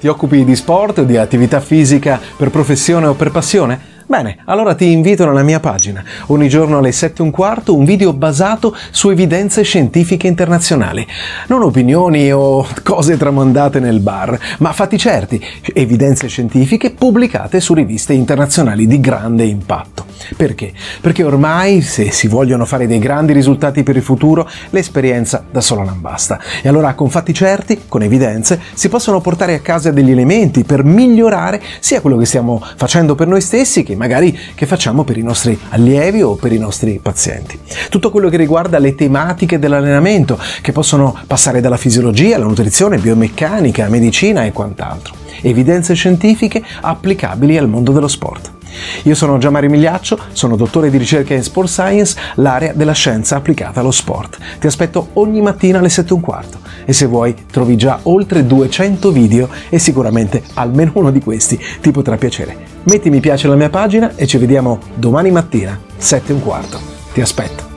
Ti occupi di sport di attività fisica per professione o per passione? Bene, allora ti invito nella mia pagina. Ogni giorno alle 7 e un quarto un video basato su evidenze scientifiche internazionali. Non opinioni o cose tramandate nel bar, ma fatti certi, evidenze scientifiche pubblicate su riviste internazionali di grande impatto. Perché? Perché ormai, se si vogliono fare dei grandi risultati per il futuro, l'esperienza da sola non basta. E allora con fatti certi, con evidenze, si possono portare a casa degli elementi per migliorare sia quello che stiamo facendo per noi stessi che magari che facciamo per i nostri allievi o per i nostri pazienti. Tutto quello che riguarda le tematiche dell'allenamento, che possono passare dalla fisiologia alla nutrizione, biomeccanica, medicina e quant'altro. Evidenze scientifiche applicabili al mondo dello sport. Io sono Gianmario Migliaccio, sono dottore di ricerca in Sport Science, l'area della scienza applicata allo sport. Ti aspetto ogni mattina alle 7 e se vuoi trovi già oltre 200 video e sicuramente almeno uno di questi ti potrà piacere. Metti mi piace alla mia pagina e ci vediamo domani mattina, 7 e un quarto. Ti aspetto.